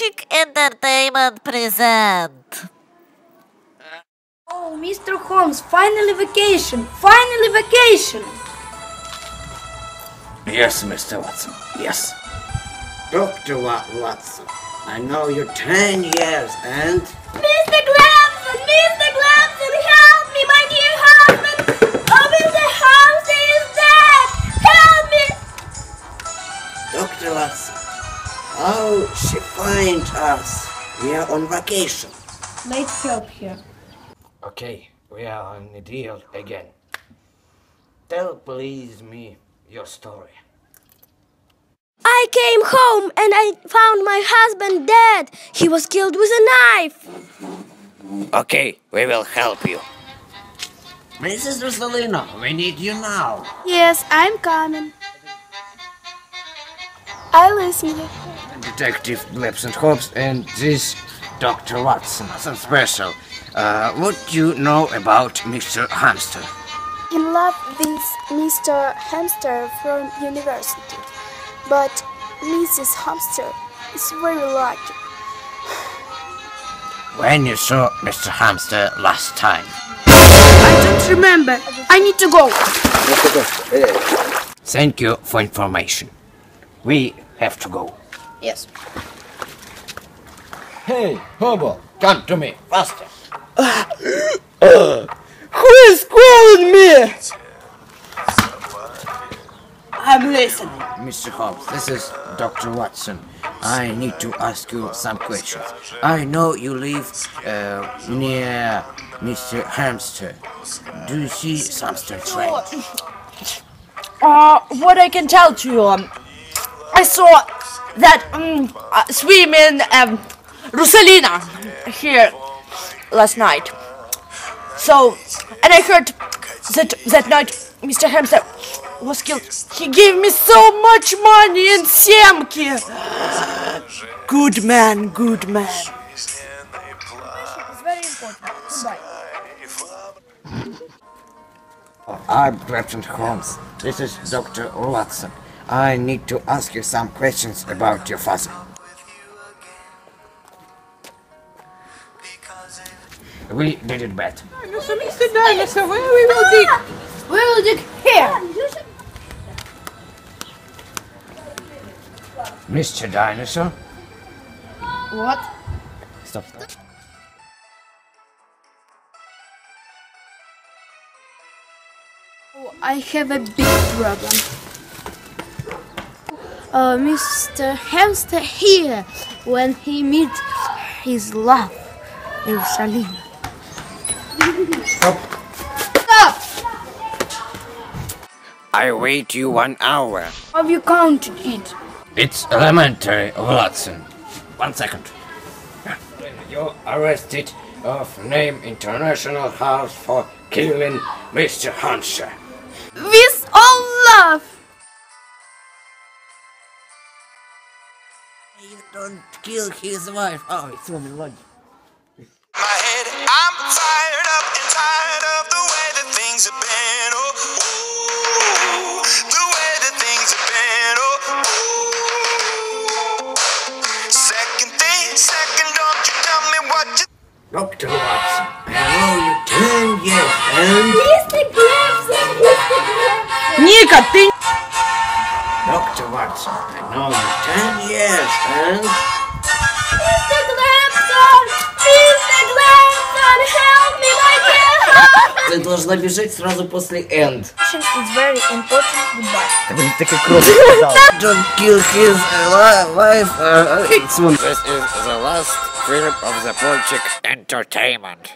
Polchik Entertainment present. Oh, Mr. Holmes, finally vacation! Finally vacation! Yes, Mr. Watson, yes. Dr. Watson, I know you're 10 years and Mr. she find us? We are on vacation. Let's help here. Okay, we are on the deal again. Tell please me your story. I came home and I found my husband dead. He was killed with a knife. Okay, we will help you. Mrs. Rosalino, we need you now. Yes, I'm coming. I listen. Detective Glebson Hobbs and this Dr. Watson, some special. Uh, what do you know about Mr. Hamster? in love with Mr. Hamster from university, but Mrs. Hamster is very lucky. When you saw Mr. Hamster last time? I don't remember. I need to go. Thank you for information. We have to go. Yes. Hey, Hobo, come to me, faster. Who is calling me? I'm listening. Mr. Hobbs, this is Dr. Watson. I need to ask you some questions. I know you live uh, near Mr. Hamster. Do you see Hamster train? Uh, what I can tell to you, um, I saw that um, uh, swimming um, Rosalina here last night. So, and I heard that that night Mr. Hamster was killed. He gave me so much money and semki. Good man, good man. I'm Captain Holmes. This is Dr. Watson. I need to ask you some questions about your father. We did it bad. So, Mr. Dinosaur, where we will dig? We will dig here. Mr. Dinosaur? What? Stop, stop. Oh, I have a big problem. Uh, Mr. Hamster here when he meet his love, Rosalina. Stop. Stop! I wait you one hour. Have you counted it? It's elementary, Watson. One second. You're arrested of name International House for killing Mr. Hansher. With all love! You don't kill his wife. Oh, it's woman like. My head, I'm fired up and tired of the way that things have been. Oh, ooh, the way that things have been. Oh, ooh. Second thing, second, don't you tell me what you. Doctor Watson, how you turn your hand? Nika, ты Dr. Watson, I know you 10 years and Mr. Glamson! Mr. Glamson! Help me, my dear husband! Ты должна бежать сразу после end. It's very important. Goodbye. Don't kill his uh, wi- wife. Uh, it's one. This is the last film of the Polchik Entertainment.